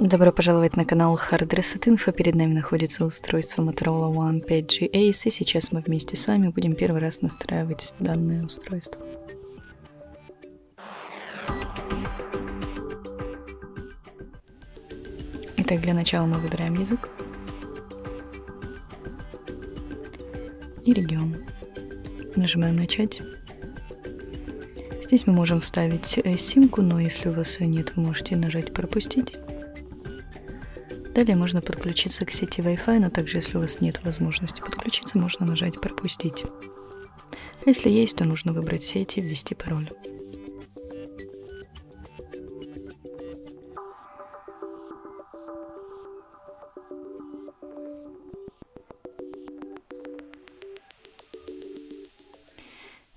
Добро пожаловать на канал Hard Reset Info. Перед нами находится устройство Motorola One 5G Ace, и сейчас мы вместе с вами будем первый раз настраивать данное устройство. Итак, для начала мы выбираем язык и регион. Нажимаем «Начать». Здесь мы можем вставить э, симку, но если у вас ее нет, вы можете нажать «Пропустить». Далее можно подключиться к сети Wi-Fi, но также если у вас нет возможности подключиться, можно нажать «Пропустить». Если есть, то нужно выбрать сеть и ввести пароль.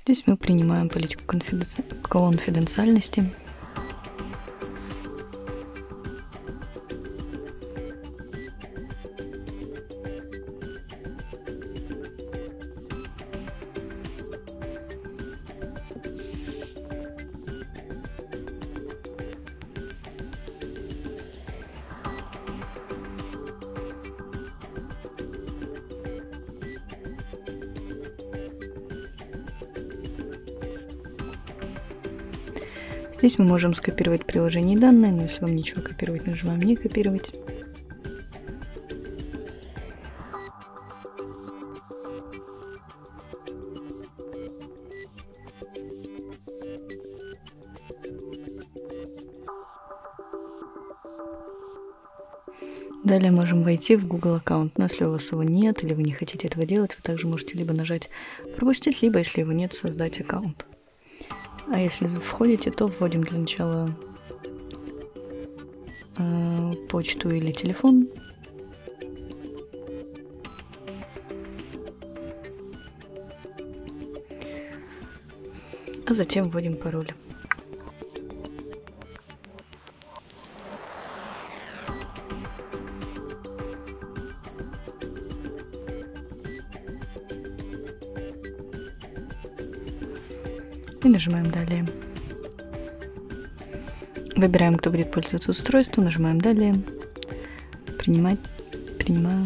Здесь мы принимаем политику конфиденциальности. Здесь мы можем скопировать приложение данные, но если вам нечего копировать, нажимаем «Не копировать». Далее можем войти в Google аккаунт, но если у вас его нет или вы не хотите этого делать, вы также можете либо нажать «Пропустить», либо, если его нет, создать аккаунт. А если входите, то вводим для начала э, почту или телефон. А затем вводим пароль. И нажимаем «Далее». Выбираем, кто будет пользоваться устройством, нажимаем «Далее», «Принимать», «Принимаю».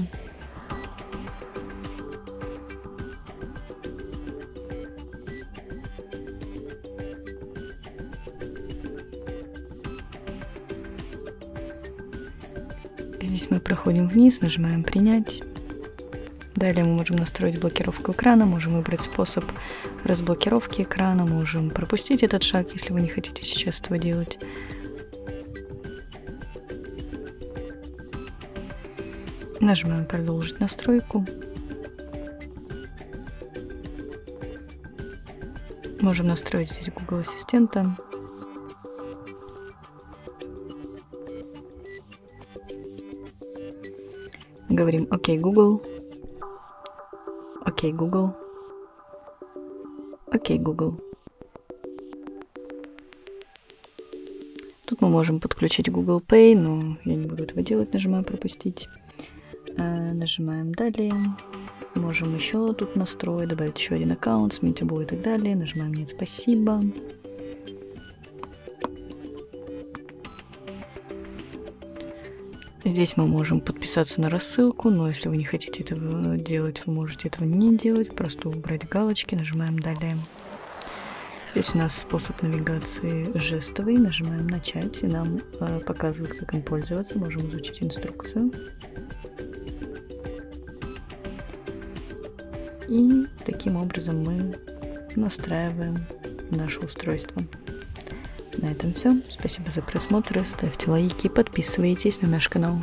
Здесь мы проходим вниз, нажимаем «Принять». Далее мы можем настроить блокировку экрана, можем выбрать способ разблокировки экрана, можем пропустить этот шаг, если вы не хотите сейчас этого делать. Нажимаем «Продолжить настройку». Можем настроить здесь Google Ассистента. Говорим «Окей, Google». Окей, Google. Окей, Google. Тут мы можем подключить Google Pay, но я не буду этого делать. Нажимаем «Пропустить». Э, нажимаем «Далее». Можем еще тут настроить, добавить еще один аккаунт, сменить обои и так далее. Нажимаем «Нет, спасибо». Здесь мы можем подписаться на рассылку, но если вы не хотите этого делать, вы можете этого не делать, просто убрать галочки, нажимаем «Далее». Здесь у нас способ навигации жестовый, нажимаем «Начать», и нам э, показывают, как им пользоваться, можем изучить инструкцию. И таким образом мы настраиваем наше устройство. На этом все. Спасибо за просмотр. Ставьте лайки, подписывайтесь на наш канал.